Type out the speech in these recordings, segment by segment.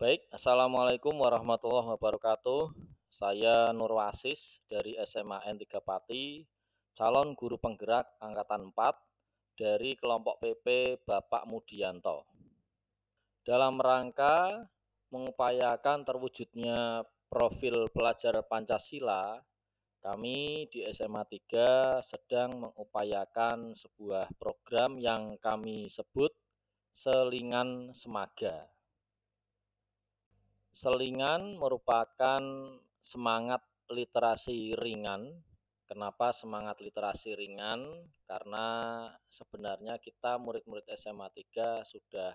Baik, Assalamualaikum warahmatullahi wabarakatuh. Saya Nur Wasis dari SMAN 3 Pati, calon guru penggerak angkatan 4 dari kelompok PP Bapak Mudianto. Dalam rangka mengupayakan terwujudnya profil pelajar Pancasila, kami di SMA 3 sedang mengupayakan sebuah program yang kami sebut Selingan Semaga. Selingan merupakan semangat literasi ringan. Kenapa semangat literasi ringan? Karena sebenarnya kita murid-murid SMA 3 sudah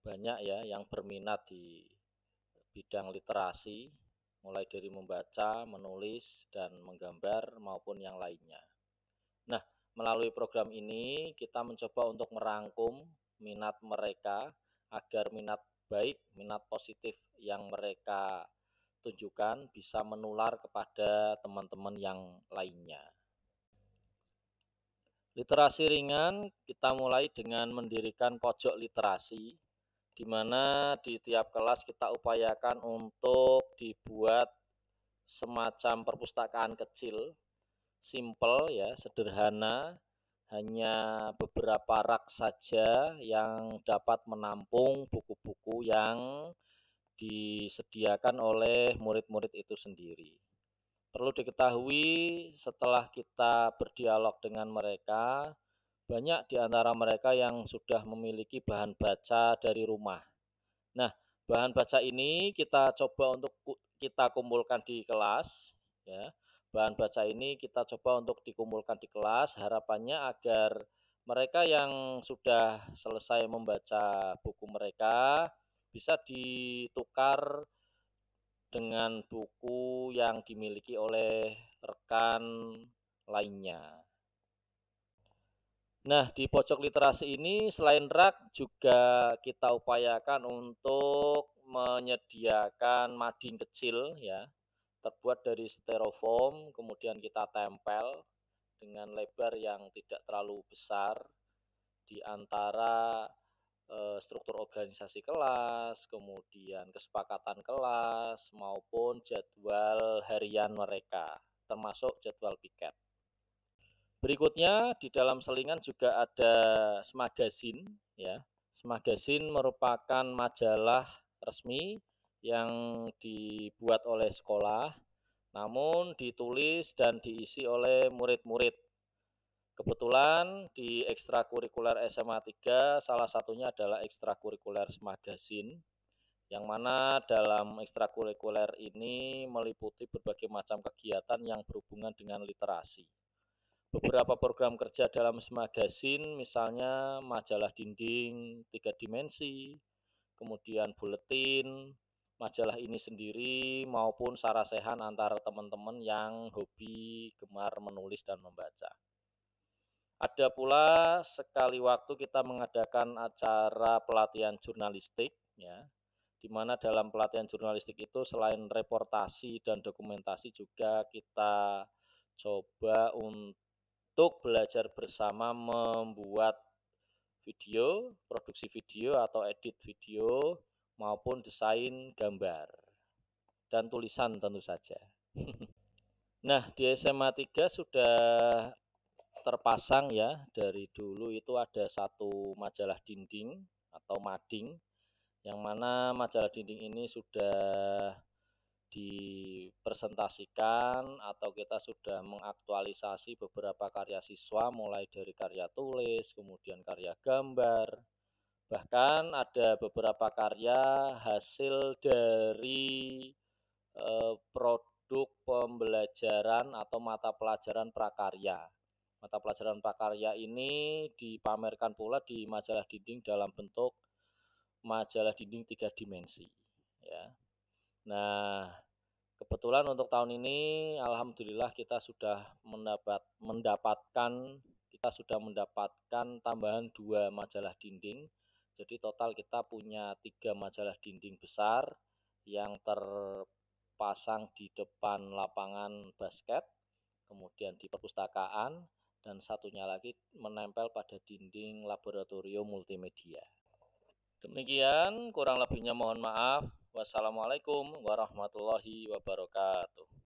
banyak ya yang berminat di bidang literasi, mulai dari membaca, menulis, dan menggambar maupun yang lainnya. Nah, melalui program ini kita mencoba untuk merangkum minat mereka agar minat baik, minat positif yang mereka tunjukkan bisa menular kepada teman-teman yang lainnya. Literasi ringan kita mulai dengan mendirikan pojok literasi, di mana di tiap kelas kita upayakan untuk dibuat semacam perpustakaan kecil, simple ya, sederhana, hanya beberapa rak saja yang dapat menampung buku-buku yang disediakan oleh murid-murid itu sendiri. Perlu diketahui, setelah kita berdialog dengan mereka, banyak di antara mereka yang sudah memiliki bahan baca dari rumah. Nah, bahan baca ini kita coba untuk kita kumpulkan di kelas, ya. Bahan baca ini kita coba untuk dikumpulkan di kelas, harapannya agar mereka yang sudah selesai membaca buku mereka bisa ditukar dengan buku yang dimiliki oleh rekan lainnya. Nah, di pojok literasi ini selain rak juga kita upayakan untuk menyediakan mading kecil ya, terbuat dari styrofoam, kemudian kita tempel dengan lebar yang tidak terlalu besar di antara Eh, struktur organisasi kelas, kemudian kesepakatan kelas, maupun jadwal harian mereka, termasuk jadwal piket. Berikutnya di dalam selingan juga ada semagasin ya. Semagasin merupakan majalah resmi yang dibuat oleh sekolah namun ditulis dan diisi oleh murid-murid Kebetulan di ekstrakurikuler SMA 3 salah satunya adalah ekstrakurikuler Semagasin yang mana dalam ekstrakurikuler ini meliputi berbagai macam kegiatan yang berhubungan dengan literasi. Beberapa program kerja dalam Semagasin misalnya majalah dinding tiga dimensi, kemudian buletin, majalah ini sendiri maupun sarasehan antara teman-teman yang hobi gemar menulis dan membaca. Ada pula sekali waktu kita mengadakan acara pelatihan jurnalistik, ya, di mana dalam pelatihan jurnalistik itu selain reportasi dan dokumentasi juga kita coba untuk belajar bersama membuat video, produksi video atau edit video maupun desain gambar dan tulisan tentu saja. nah, di SMA 3 sudah terpasang ya dari dulu itu ada satu majalah dinding atau mading yang mana majalah dinding ini sudah dipresentasikan atau kita sudah mengaktualisasi beberapa karya siswa mulai dari karya tulis, kemudian karya gambar, bahkan ada beberapa karya hasil dari eh, produk pembelajaran atau mata pelajaran prakarya Mata pelajaran prakarya ini dipamerkan pula di majalah dinding dalam bentuk majalah dinding tiga dimensi. Ya. Nah, kebetulan untuk tahun ini, alhamdulillah kita sudah mendapat mendapatkan kita sudah mendapatkan tambahan dua majalah dinding. Jadi total kita punya tiga majalah dinding besar yang terpasang di depan lapangan basket, kemudian di perpustakaan, dan satunya lagi menempel pada dinding laboratorium multimedia. Demikian, kurang lebihnya mohon maaf. Wassalamualaikum warahmatullahi wabarakatuh.